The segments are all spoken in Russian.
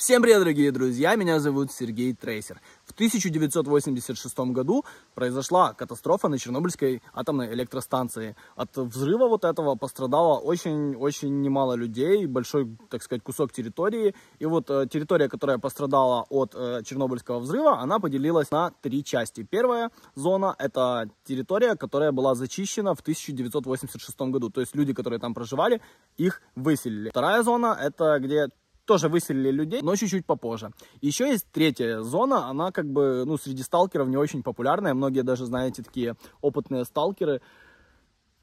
Всем привет, дорогие друзья! Меня зовут Сергей Трейсер. В 1986 году произошла катастрофа на Чернобыльской атомной электростанции. От взрыва вот этого пострадало очень-очень немало людей, большой, так сказать, кусок территории. И вот э, территория, которая пострадала от э, Чернобыльского взрыва, она поделилась на три части. Первая зона – это территория, которая была зачищена в 1986 году. То есть люди, которые там проживали, их выселили. Вторая зона – это где тоже выселили людей, но чуть-чуть попозже. Еще есть третья зона, она как бы, ну, среди сталкеров не очень популярная. Многие даже, знаете, такие опытные сталкеры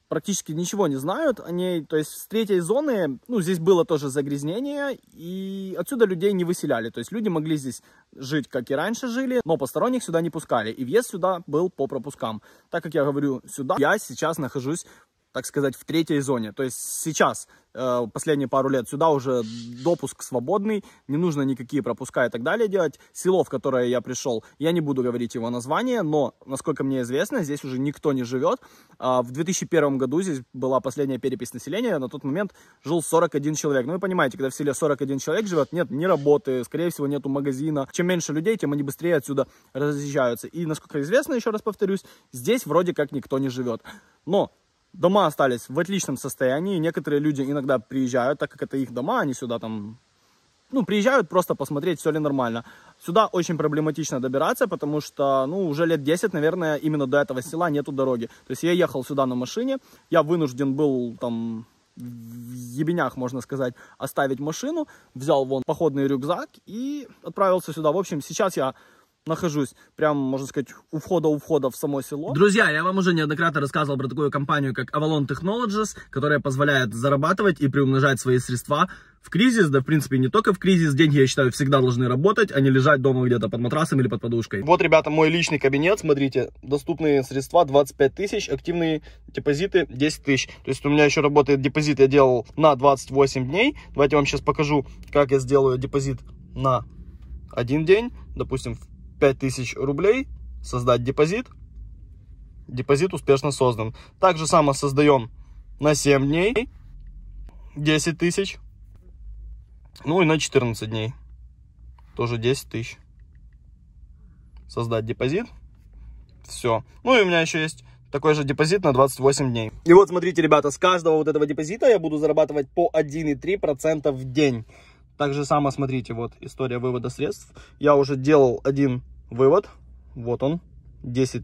практически ничего не знают о ней. То есть с третьей зоны, ну, здесь было тоже загрязнение, и отсюда людей не выселяли. То есть люди могли здесь жить, как и раньше жили, но посторонних сюда не пускали. И въезд сюда был по пропускам. Так как я говорю сюда, я сейчас нахожусь так сказать, в третьей зоне. То есть сейчас, э, последние пару лет, сюда уже допуск свободный, не нужно никакие пропуска и так далее делать. Село, в которое я пришел, я не буду говорить его название, но, насколько мне известно, здесь уже никто не живет. А в 2001 году здесь была последняя перепись населения, на тот момент жил 41 человек. Ну, вы понимаете, когда в селе 41 человек живет, нет ни работы, скорее всего, нету магазина. Чем меньше людей, тем они быстрее отсюда разъезжаются. И, насколько известно, еще раз повторюсь, здесь вроде как никто не живет. Но Дома остались в отличном состоянии. Некоторые люди иногда приезжают, так как это их дома, они сюда там, ну, приезжают просто посмотреть, все ли нормально. Сюда очень проблематично добираться, потому что, ну, уже лет 10, наверное, именно до этого села нету дороги. То есть я ехал сюда на машине, я вынужден был там в ебенях, можно сказать, оставить машину, взял вон походный рюкзак и отправился сюда. В общем, сейчас я нахожусь прям, можно сказать, у входа у входа в само село. Друзья, я вам уже неоднократно рассказывал про такую компанию, как Avalon Technologies, которая позволяет зарабатывать и приумножать свои средства в кризис, да, в принципе, не только в кризис. Деньги, я считаю, всегда должны работать, а не лежать дома где-то под матрасом или под подушкой. Вот, ребята, мой личный кабинет, смотрите, доступные средства 25 тысяч, активные депозиты 10 тысяч. То есть у меня еще работает депозит, я делал на 28 дней. Давайте я вам сейчас покажу, как я сделаю депозит на один день, допустим, 5000 рублей, создать депозит. Депозит успешно создан. Так же само создаем на 7 дней 10 тысяч. Ну и на 14 дней тоже 10 тысяч. Создать депозит. Все. Ну и у меня еще есть такой же депозит на 28 дней. И вот смотрите, ребята, с каждого вот этого депозита я буду зарабатывать по 1,3% в день. Так же само, смотрите, вот история вывода средств. Я уже делал один вывод, вот он, 10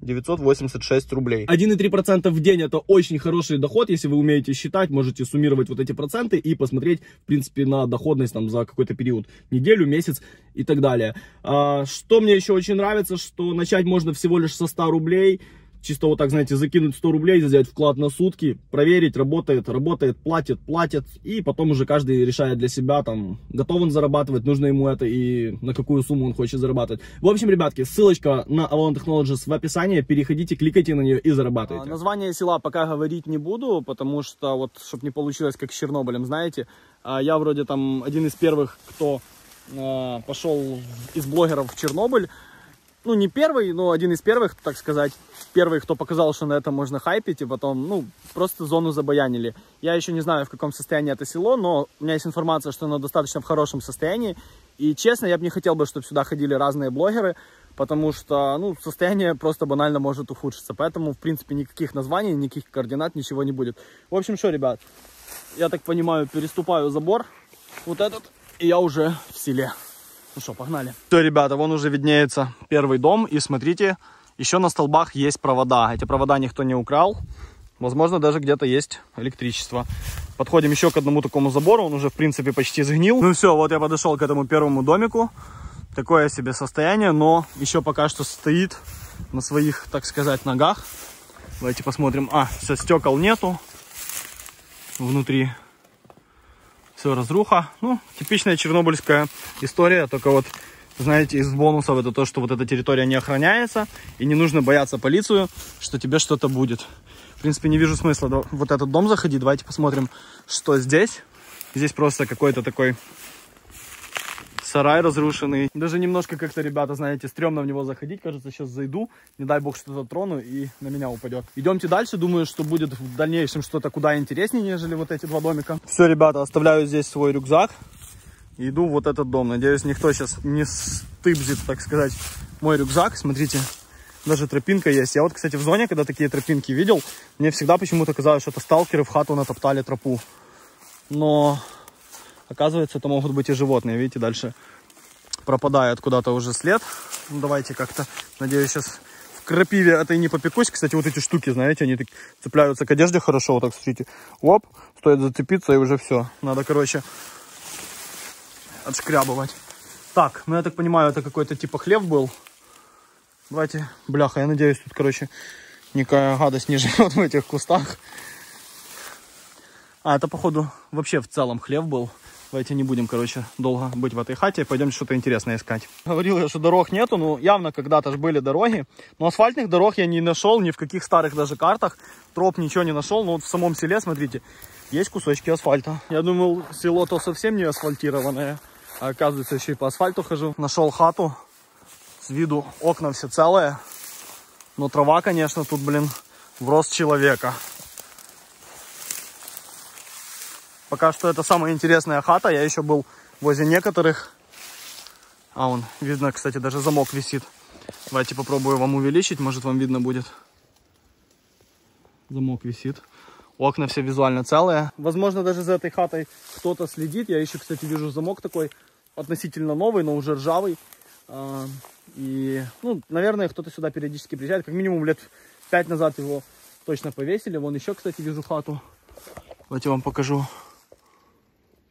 986 рублей. 1,3% в день это очень хороший доход, если вы умеете считать, можете суммировать вот эти проценты и посмотреть, в принципе, на доходность там за какой-то период, неделю, месяц и так далее. А, что мне еще очень нравится, что начать можно всего лишь со 100 рублей, чисто вот так, знаете, закинуть 100 рублей, взять вклад на сутки, проверить, работает, работает, платит, платит, и потом уже каждый решает для себя, там, готов он зарабатывать, нужно ему это и на какую сумму он хочет зарабатывать. В общем, ребятки, ссылочка на Avalon Technologies в описании, переходите, кликайте на нее и зарабатывайте. А, название села пока говорить не буду, потому что, вот, чтобы не получилось как с Чернобылем, знаете, а, я вроде там один из первых, кто а, пошел из блогеров в Чернобыль, ну, не первый, но один из первых, так сказать, первый, кто показал, что на этом можно хайпить, и потом, ну, просто зону забаянили. Я еще не знаю, в каком состоянии это село, но у меня есть информация, что оно достаточно в хорошем состоянии. И, честно, я бы не хотел бы, чтобы сюда ходили разные блогеры, потому что, ну, состояние просто банально может ухудшиться. Поэтому, в принципе, никаких названий, никаких координат, ничего не будет. В общем, что, ребят, я так понимаю, переступаю забор, вот этот, и я уже в селе. Ну что, погнали. Все, ребята, вон уже виднеется первый дом. И смотрите, еще на столбах есть провода. Эти провода никто не украл. Возможно, даже где-то есть электричество. Подходим еще к одному такому забору. Он уже, в принципе, почти сгнил. Ну все, вот я подошел к этому первому домику. Такое себе состояние, но еще пока что стоит на своих, так сказать, ногах. Давайте посмотрим. А, все, стекол нету внутри все разруха. Ну, типичная чернобыльская история, только вот, знаете, из бонусов это то, что вот эта территория не охраняется, и не нужно бояться полицию, что тебе что-то будет. В принципе, не вижу смысла вот этот дом заходить. Давайте посмотрим, что здесь. Здесь просто какой-то такой сарай разрушенный. Даже немножко как-то, ребята, знаете, стрёмно в него заходить. Кажется, сейчас зайду, не дай бог что-то трону и на меня упадет. Идемте дальше. Думаю, что будет в дальнейшем что-то куда интереснее, нежели вот эти два домика. Все, ребята, оставляю здесь свой рюкзак. иду в вот этот дом. Надеюсь, никто сейчас не стыбзит, так сказать, мой рюкзак. Смотрите, даже тропинка есть. Я вот, кстати, в зоне, когда такие тропинки видел, мне всегда почему-то казалось, что это сталкеры в хату натоптали тропу. Но оказывается, это могут быть и животные. Видите, дальше пропадает куда-то уже след. Ну, давайте как-то, надеюсь, сейчас в крапиве это и не попекусь. Кстати, вот эти штуки, знаете, они так цепляются к одежде хорошо. Вот так, смотрите, оп, стоит зацепиться и уже все. Надо, короче, отшкрябывать. Так, ну я так понимаю, это какой-то типа хлеб был. Давайте, бляха, я надеюсь, тут, короче, никакая гадость не живет в этих кустах. А, это, походу, вообще в целом хлеб был. Давайте не будем, короче, долго быть в этой хате. Пойдемте что-то интересное искать. Говорил я, что дорог нету. Ну, явно когда-то же были дороги. Но асфальтных дорог я не нашел ни в каких старых даже картах. Троп ничего не нашел. Но вот в самом селе, смотрите, есть кусочки асфальта. Я думал, село-то совсем не асфальтированное. А оказывается, еще и по асфальту хожу. Нашел хату с виду окна все целые. Но трава, конечно, тут, блин, в рост человека. Пока что это самая интересная хата. Я еще был возле некоторых. А, он, видно, кстати, даже замок висит. Давайте попробую вам увеличить, может вам видно будет. Замок висит. Окна все визуально целые. Возможно, даже за этой хатой кто-то следит. Я еще, кстати, вижу замок такой относительно новый, но уже ржавый. А, и, ну, наверное, кто-то сюда периодически приезжает. Как минимум лет пять назад его точно повесили. Вон еще, кстати, вижу хату. Давайте вам покажу.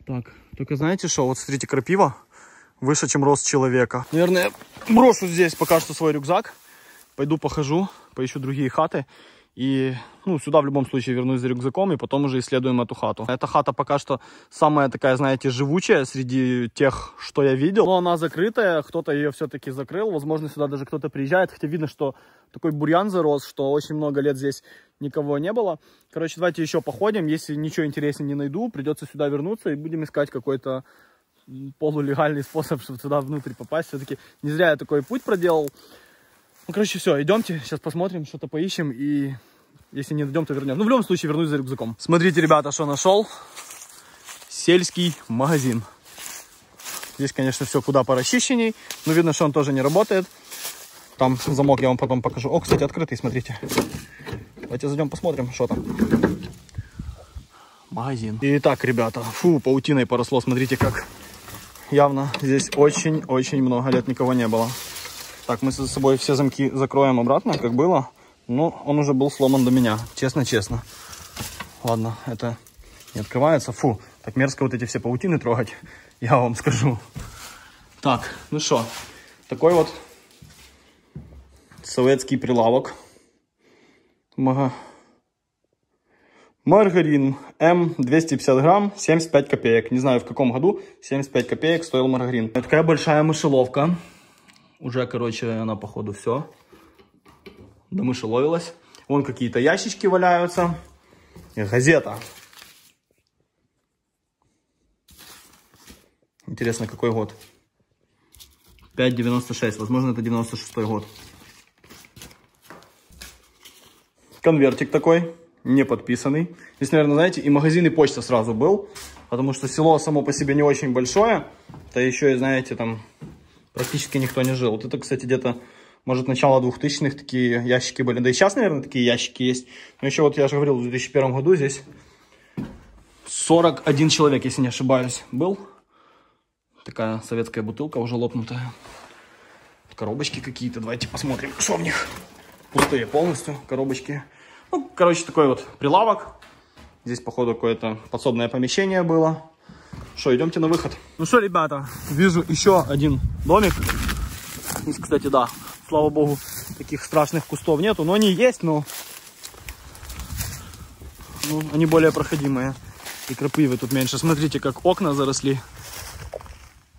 Так, только знаете что? Вот смотрите, крапива выше, чем рост человека. Наверное, брошу здесь пока что свой рюкзак. Пойду похожу, поищу другие хаты. И ну, сюда в любом случае вернусь за рюкзаком и потом уже исследуем эту хату. Эта хата пока что самая такая, знаете, живучая среди тех, что я видел. Но она закрытая, кто-то ее все-таки закрыл. Возможно, сюда даже кто-то приезжает. Хотя видно, что такой бурьян зарос, что очень много лет здесь никого не было. Короче, давайте еще походим. Если ничего интереснее не найду, придется сюда вернуться и будем искать какой-то полулегальный способ, чтобы сюда внутрь попасть. Все-таки не зря я такой путь проделал. Ну, короче, все, идемте, сейчас посмотрим, что-то поищем, и если не найдем, то вернем. Ну, в любом случае, вернусь за рюкзаком. Смотрите, ребята, что нашел. Сельский магазин. Здесь, конечно, все куда порасчищенней, но видно, что он тоже не работает. Там замок я вам потом покажу. О, кстати, открытый, смотрите. Давайте зайдем посмотрим, что там. Магазин. Итак, ребята, фу, паутиной поросло, смотрите как. Явно здесь очень-очень много лет никого не было. Так, мы за собой все замки закроем обратно, как было. Но он уже был сломан до меня, честно-честно. Ладно, это не открывается. Фу, так мерзко вот эти все паутины трогать, я вам скажу. Так, ну что, такой вот советский прилавок. Мага... Маргарин М250 грамм, 75 копеек. Не знаю в каком году 75 копеек стоил маргарин. Такая большая мышеловка. Уже, короче, она, походу, все. Домышеловилась. Вон какие-то ящички валяются. И газета. Интересно, какой год? 5,96. Возможно, это 96 год. Конвертик такой, не подписанный. Здесь, наверное, знаете, и магазин, и почта сразу был. Потому что село само по себе не очень большое. Да еще и, знаете, там практически никто не жил. Вот это, кстати, где-то, может, начало 2000-х такие ящики были. Да и сейчас, наверное, такие ящики есть. Но еще вот я же говорил, в 2001 году здесь 41 человек, если не ошибаюсь, был. Такая советская бутылка уже лопнутая. Коробочки какие-то. Давайте посмотрим, что в них. Пустые полностью коробочки. Ну, короче, такой вот прилавок. Здесь, походу, какое-то подсобное помещение было. Что, идемте на выход. Ну что, ребята, вижу еще один домик. Здесь, кстати, да, слава богу, таких страшных кустов нету. Но они есть, но ну, они более проходимые. И крапивы тут меньше. Смотрите, как окна заросли.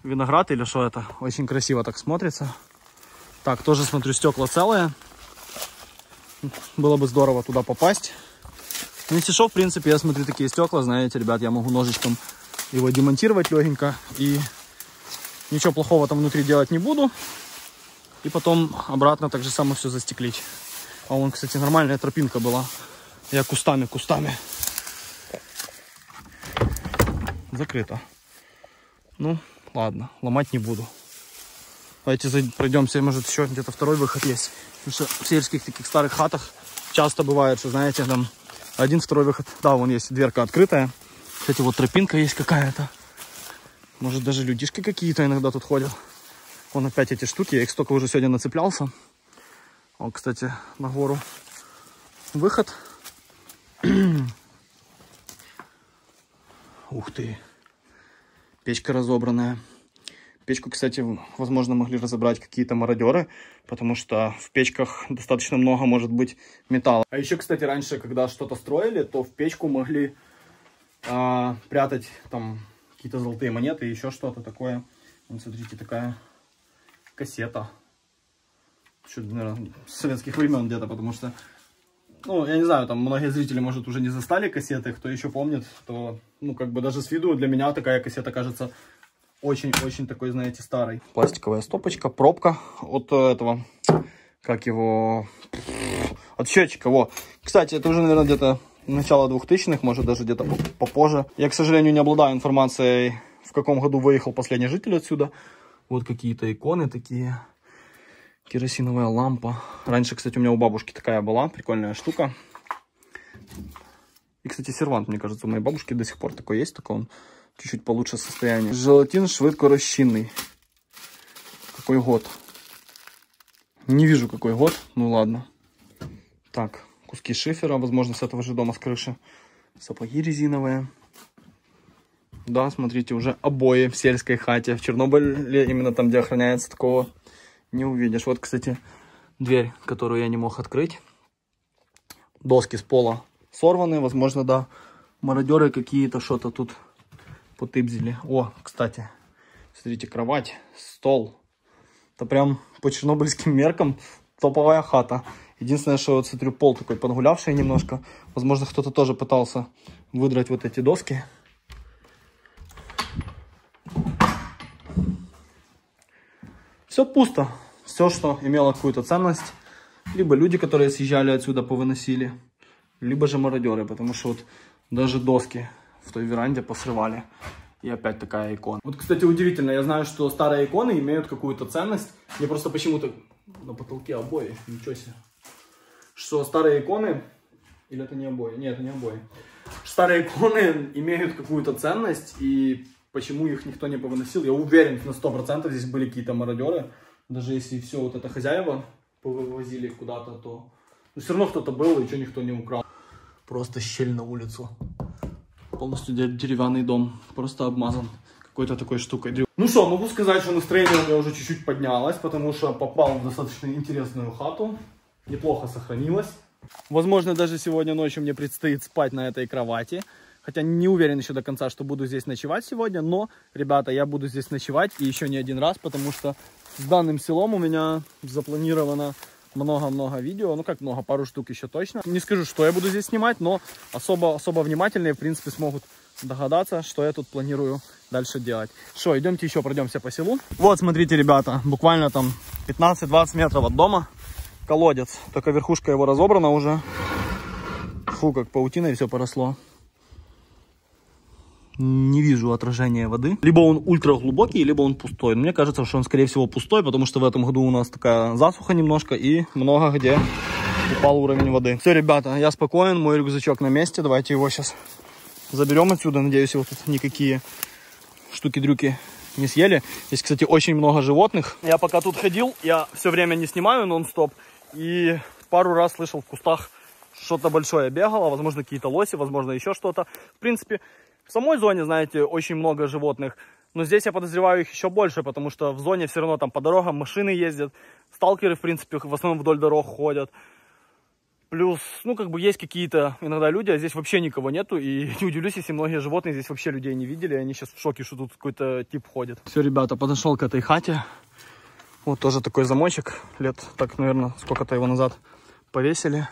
Виноград или что это? Очень красиво так смотрится. Так, тоже смотрю, стекла целые. Было бы здорово туда попасть. Ну, если что, в принципе, я смотрю такие стекла, знаете, ребят, я могу ножичком его демонтировать легенько. И ничего плохого там внутри делать не буду. И потом обратно так же само все застеклить. А вон, кстати, нормальная тропинка была. Я кустами, кустами. Закрыто. Ну, ладно, ломать не буду. Давайте пройдемся, может еще где-то второй выход есть. Потому что в сельских таких старых хатах часто бывает, что, знаете, там один, второй выход. Да, вон есть дверка открытая. Кстати, вот тропинка есть какая-то. Может, даже людишки какие-то иногда тут ходят. Вон опять эти штуки. Я их столько уже сегодня нацеплялся. Вот, кстати, на гору выход. Ух ты. Печка разобранная. Печку, кстати, возможно, могли разобрать какие-то мародеры, потому что в печках достаточно много может быть металла. А еще, кстати, раньше, когда что-то строили, то в печку могли а, прятать там какие-то золотые монеты, еще что-то такое. Вот, смотрите, такая кассета. Что, наверное, советских времен где-то, потому что, ну, я не знаю, там многие зрители, может, уже не застали кассеты, кто еще помнит, то, ну, как бы даже с виду для меня такая кассета кажется очень-очень такой, знаете, старый. Пластиковая стопочка, пробка от этого, как его, от счетчика, во. Кстати, это уже, наверное, где-то начало 2000-х, может даже где-то попозже. Я, к сожалению, не обладаю информацией, в каком году выехал последний житель отсюда. Вот какие-то иконы такие. Керосиновая лампа. Раньше, кстати, у меня у бабушки такая была, прикольная штука. И, кстати, сервант, мне кажется, у моей бабушки до сих пор такой есть, только он чуть-чуть получше состояние. Желатин швидко розчинний. Какой год? Не вижу, какой год. Ну ладно. Так, куски шифера, возможно, с этого же дома с крыши. Сапоги резиновые. Да, смотрите, уже обои в сельской хате. В Чернобыле, именно там, где охраняется, такого не увидишь. Вот, кстати, дверь, которую я не мог открыть. Доски с пола сорваны, возможно, да, мародеры какие-то, что-то тут потыбзили. О, кстати, смотрите, кровать, стол. Это прям по чернобыльским меркам топовая хата. Единственное, что вот смотрю, пол такой подгулявший немножко. Возможно, кто-то тоже пытался выдрать вот эти доски. Все пусто. Все, что имело какую-то ценность. Либо люди, которые съезжали отсюда, повыносили. Либо же мародеры, потому что вот даже доски в той веранде посрывали. И опять такая икона. Вот, кстати, удивительно, я знаю, что старые иконы имеют какую-то ценность. Мне просто почему-то на потолке обои, ничего себе. Что старые иконы, или это не обои? Нет, это не обои. Старые иконы имеют какую-то ценность, и почему их никто не повыносил, я уверен, на 100% здесь были какие-то мародеры. Даже если все вот это хозяева повывозили куда-то, то ну, все равно кто-то был, и что никто не украл. Просто щель на улицу. Полностью деревянный дом, просто обмазан какой-то такой штукой. Ну что, могу сказать, что настроение у меня уже чуть-чуть поднялось, потому что попал в достаточно интересную хату. Неплохо сохранилось. Возможно, даже сегодня ночью мне предстоит спать на этой кровати. Хотя не уверен еще до конца, что буду здесь ночевать сегодня. Но, ребята, я буду здесь ночевать и еще не один раз, потому что с данным селом у меня запланировано много-много видео, ну как много, пару штук еще точно. Не скажу, что я буду здесь снимать, но особо, особо внимательные, в принципе, смогут догадаться, что я тут планирую дальше делать. Что, идемте еще пройдемся по селу. Вот, смотрите, ребята, буквально там 15-20 метров от дома колодец. Только верхушка его разобрана уже. Фу, как паутиной все поросло не вижу отражения воды. Либо он ультра глубокий, либо он пустой. Но мне кажется, что он, скорее всего, пустой, потому что в этом году у нас такая засуха немножко и много где упал уровень воды. Все, ребята, я спокоен, мой рюкзачок на месте. Давайте его сейчас заберем отсюда. Надеюсь, его тут никакие штуки-дрюки не съели. Здесь, кстати, очень много животных. Я пока тут ходил, я все время не снимаю нон-стоп. И пару раз слышал в кустах что-то большое бегало. Возможно, какие-то лоси, возможно, еще что-то. В принципе, в самой зоне, знаете, очень много животных. Но здесь я подозреваю их еще больше, потому что в зоне все равно там по дорогам машины ездят. Сталкеры, в принципе, в основном вдоль дорог ходят. Плюс, ну, как бы есть какие-то иногда люди, а здесь вообще никого нету. И не удивлюсь, если многие животные здесь вообще людей не видели. Они сейчас в шоке, что тут какой-то тип ходит. Все, ребята, подошел к этой хате. Вот тоже такой замочек. Лет, так, наверное, сколько-то его назад повесили.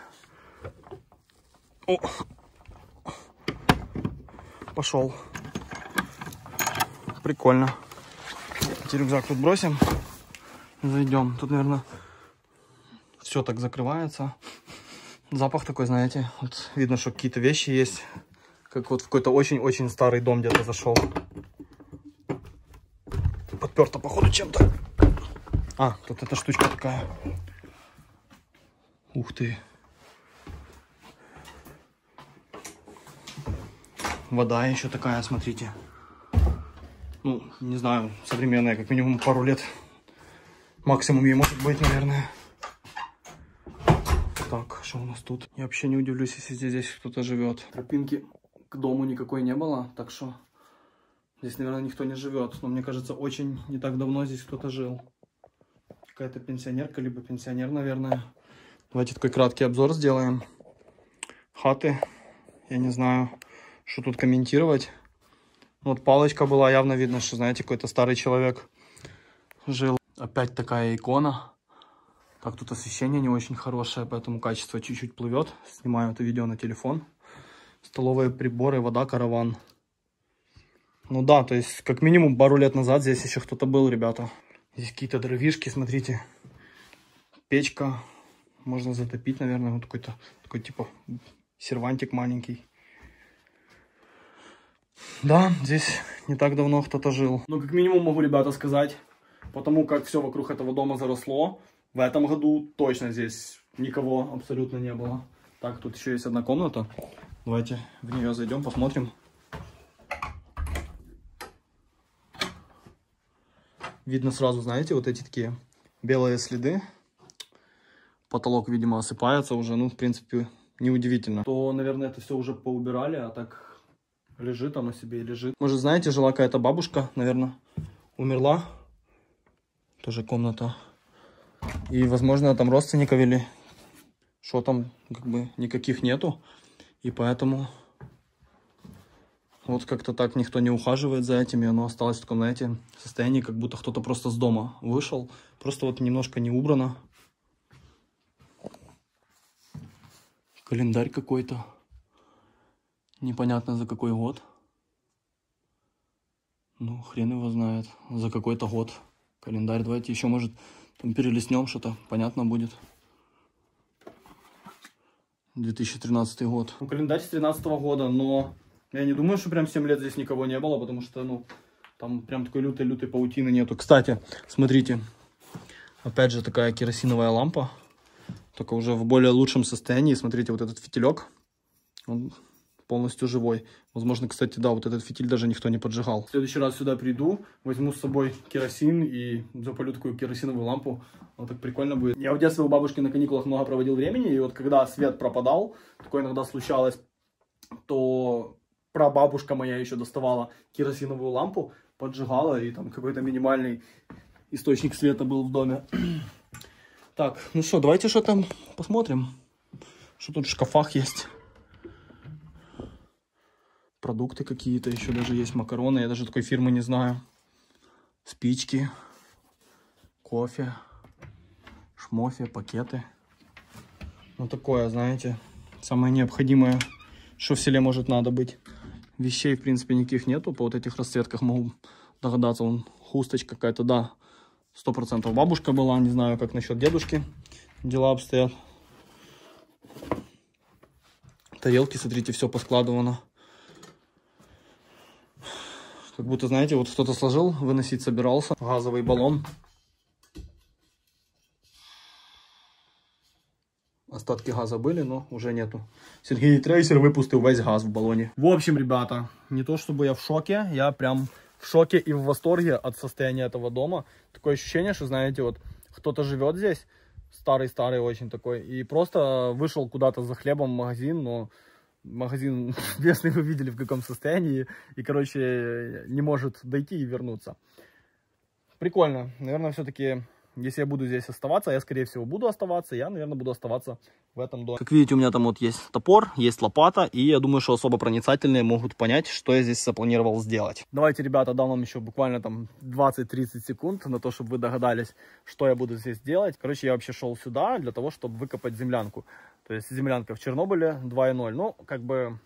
О, пошел. Прикольно. Эти рюкзак тут бросим. Зайдем. Тут, наверное, все так закрывается. Запах такой, знаете, вот видно, что какие-то вещи есть. Как вот в какой-то очень-очень старый дом где-то зашел. подперто, походу, чем-то. А, тут эта штучка такая. Ух ты. Вода еще такая, смотрите. Ну, не знаю, современная, как минимум пару лет. Максимум ей может быть, наверное. Так, что у нас тут? Я вообще не удивлюсь, если здесь кто-то живет. Тропинки к дому никакой не было, так что здесь, наверное, никто не живет. Но мне кажется, очень не так давно здесь кто-то жил. Какая-то пенсионерка, либо пенсионер, наверное. Давайте такой краткий обзор сделаем. Хаты. Я не знаю, что тут комментировать. Вот палочка была, явно видно, что, знаете, какой-то старый человек жил. Опять такая икона. Так, тут освещение не очень хорошее, поэтому качество чуть-чуть плывет. Снимаю это видео на телефон. Столовые приборы, вода, караван. Ну да, то есть, как минимум, пару лет назад здесь еще кто-то был, ребята. Здесь какие-то дровишки, смотрите. Печка. Можно затопить, наверное, вот какой-то такой типа сервантик маленький. Да, здесь не так давно кто-то жил. Ну, как минимум, могу, ребята, сказать, потому как все вокруг этого дома заросло, в этом году точно здесь никого абсолютно не было. Так, тут еще есть одна комната. Давайте в нее зайдем, посмотрим. Видно сразу, знаете, вот эти такие белые следы. Потолок, видимо, осыпается уже, ну, в принципе, неудивительно. То, наверное, это все уже поубирали, а так лежит оно себе и лежит. Может, знаете, жила какая-то бабушка, наверное, умерла. Тоже комната и, возможно, там родственников или что там, как бы, никаких нету. И поэтому вот как-то так никто не ухаживает за этим, и оно осталось в таком, знаете, состоянии, как будто кто-то просто с дома вышел. Просто вот немножко не убрано. Календарь какой-то. Непонятно за какой год. Ну, хрен его знает. За какой-то год. Календарь. Давайте еще, может, там перелистнем что-то, понятно будет. 2013 год. Ну, календарь с 13 года, но я не думаю, что прям 7 лет здесь никого не было, потому что, ну, там прям такой лютой-лютой паутины нету. Кстати, смотрите, опять же такая керосиновая лампа, только уже в более лучшем состоянии. Смотрите, вот этот фитилек, он полностью живой. Возможно, кстати, да, вот этот фитиль даже никто не поджигал. В следующий раз сюда приду, возьму с собой керосин и запалю такую керосиновую лампу. Вот так прикольно будет. Я в детстве у бабушки на каникулах много проводил времени, и вот когда свет пропадал, такое иногда случалось, то прабабушка моя еще доставала керосиновую лампу, поджигала, и там какой-то минимальный источник света был в доме. Так, ну что, давайте что там посмотрим, что тут в шкафах есть продукты какие-то, еще даже есть макароны, я даже такой фирмы не знаю. Спички, кофе, шмофе, пакеты. Ну такое, знаете, самое необходимое, что в селе может надо быть. Вещей, в принципе, никаких нету, по вот этих расцветках могу догадаться, вон хусточка какая-то, да, сто процентов бабушка была, не знаю, как насчет дедушки дела обстоят. Тарелки, смотрите, все поскладывано. Как будто, знаете, вот кто-то сложил, выносить собирался. Газовый баллон. Остатки газа были, но уже нету. Сергей Трейсер выпустил весь газ в баллоне. В общем, ребята, не то чтобы я в шоке, я прям в шоке и в восторге от состояния этого дома. Такое ощущение, что, знаете, вот кто-то живет здесь, старый-старый очень такой, и просто вышел куда-то за хлебом в магазин, но магазин местный вы видели в каком состоянии, и, короче, не может дойти и вернуться. Прикольно. Наверное, все-таки, если я буду здесь оставаться, я, скорее всего, буду оставаться, я, наверное, буду оставаться в этом доме. Как видите, у меня там вот есть топор, есть лопата, и я думаю, что особо проницательные могут понять, что я здесь запланировал сделать. Давайте, ребята, дам вам еще буквально там 20-30 секунд на то, чтобы вы догадались, что я буду здесь делать. Короче, я вообще шел сюда для того, чтобы выкопать землянку. То есть землянка в Чернобыле 2.0. Ну, как бы,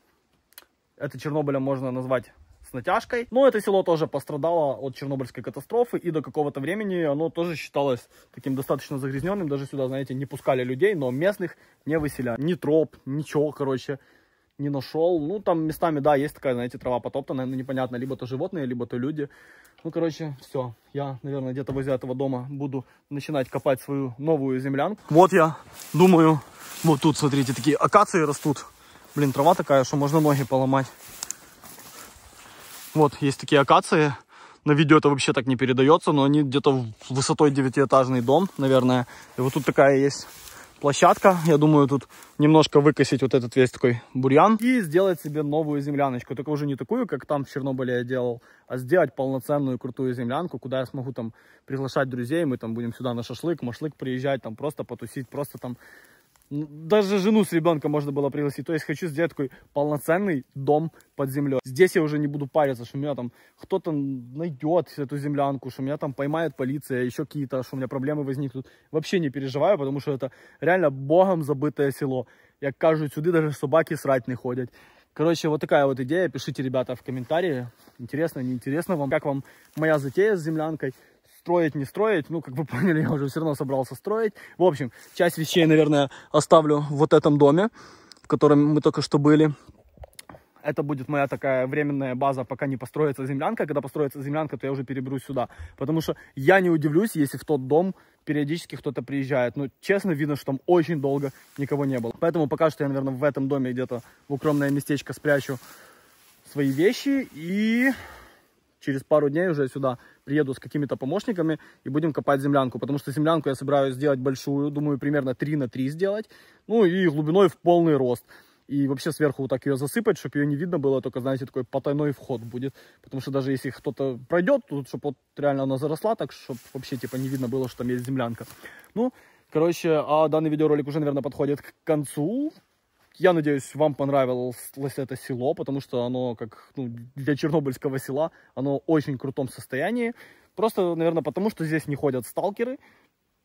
это Чернобылем можно назвать с натяжкой. Но это село тоже пострадало от чернобыльской катастрофы, и до какого-то времени оно тоже считалось таким достаточно загрязненным. Даже сюда, знаете, не пускали людей, но местных не выселяли. Ни троп, ничего, короче, не нашел. Ну, там местами, да, есть такая, знаете, трава потоптанная, но непонятно, либо то животные, либо то люди. Ну, короче, все. Я, наверное, где-то возле этого дома буду начинать копать свою новую землянку. Вот я думаю, вот тут, смотрите, такие акации растут. Блин, трава такая, что можно ноги поломать. Вот, есть такие акации. На видео это вообще так не передается, но они где-то высотой девятиэтажный дом, наверное. И вот тут такая есть площадка. Я думаю, тут немножко выкосить вот этот весь такой бурьян и сделать себе новую земляночку. Только уже не такую, как там в Чернобыле я делал, а сделать полноценную крутую землянку, куда я смогу там приглашать друзей. Мы там будем сюда на шашлык, машлык приезжать, там просто потусить, просто там даже жену с ребенком можно было пригласить. То есть хочу сделать такой полноценный дом под землей. Здесь я уже не буду париться, что меня там кто-то найдет эту землянку, что меня там поймает полиция, еще какие-то, что у меня проблемы возникнут. Вообще не переживаю, потому что это реально богом забытое село. Я кажу, сюда даже собаки срать не ходят. Короче, вот такая вот идея. Пишите, ребята, в комментарии. Интересно, неинтересно вам, как вам моя затея с землянкой строить, не строить. Ну, как вы поняли, я уже все равно собрался строить. В общем, часть вещей, наверное, оставлю в вот этом доме, в котором мы только что были. Это будет моя такая временная база, пока не построится землянка. Когда построится землянка, то я уже переберусь сюда. Потому что я не удивлюсь, если в тот дом периодически кто-то приезжает. Но честно, видно, что там очень долго никого не было. Поэтому пока что я, наверное, в этом доме где-то в укромное местечко спрячу свои вещи. И через пару дней уже сюда приеду с какими-то помощниками и будем копать землянку. Потому что землянку я собираюсь сделать большую, думаю, примерно 3 на 3 сделать. Ну и глубиной в полный рост. И вообще сверху вот так ее засыпать, чтобы ее не видно было, только, знаете, такой потайной вход будет. Потому что даже если кто-то пройдет, тут, чтобы вот реально она заросла, так, чтобы вообще типа не видно было, что там есть землянка. Ну, короче, а данный видеоролик уже, наверное, подходит к концу. Я надеюсь, вам понравилось это село, потому что оно, как ну, для чернобыльского села, оно в очень крутом состоянии. Просто, наверное, потому что здесь не ходят сталкеры,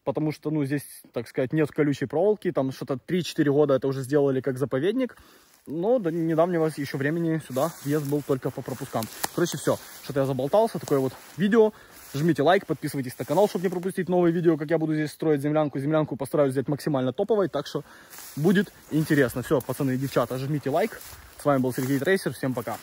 потому что, ну, здесь, так сказать, нет колючей проволоки, там что-то 3-4 года это уже сделали как заповедник, но до недавнего еще времени сюда въезд был только по пропускам. Короче, все, что-то я заболтался, такое вот видео. Жмите лайк, подписывайтесь на канал, чтобы не пропустить новые видео, как я буду здесь строить землянку. Землянку постараюсь сделать максимально топовой, так что будет интересно. Все, пацаны и девчата, жмите лайк. С вами был Сергей Трейсер, всем пока.